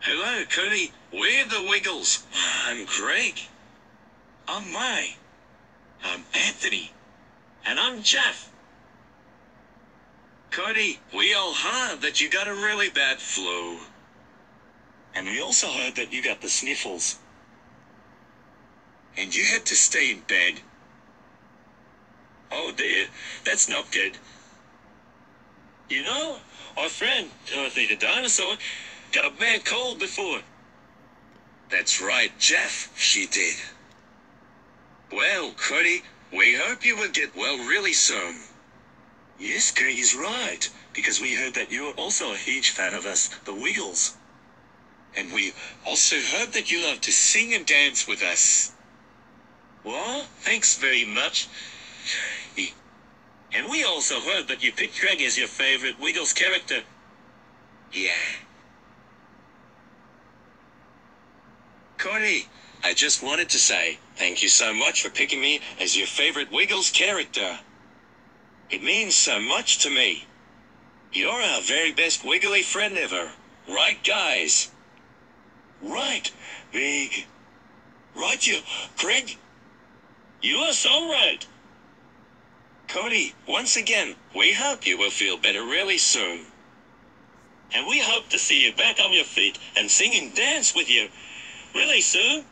Hello, Cody. We're the Wiggles. I'm Greg. I'm Murray. I'm Anthony. And I'm Jeff. Cody, we all heard that you got a really bad flu. And we also heard that you got the sniffles. And you had to stay in bed. Oh dear, that's not good. You know, our friend, Dorothy the dinosaur, got a bad cold before. That's right, Jeff, she did. Well, Cody, we hope you will get well really soon. Yes, Greg is right, because we heard that you're also a huge fan of us, the Wiggles. And we also heard that you love to sing and dance with us. Well, thanks very much. And we also heard that you picked Greg as your favorite Wiggles character. Yeah. Cody, I just wanted to say thank you so much for picking me as your favorite Wiggles character. It means so much to me. You're our very best wiggly friend ever. Right, guys? Right, big. Right, you, Greg. You are so right. Cody, once again, we hope you will feel better really soon. And we hope to see you back on your feet and sing and dance with you really soon.